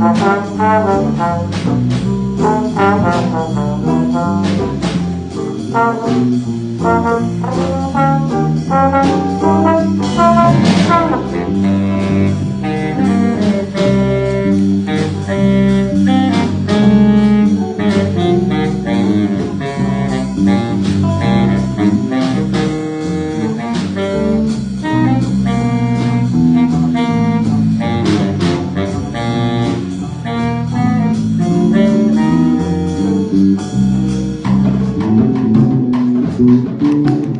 Thank you. Música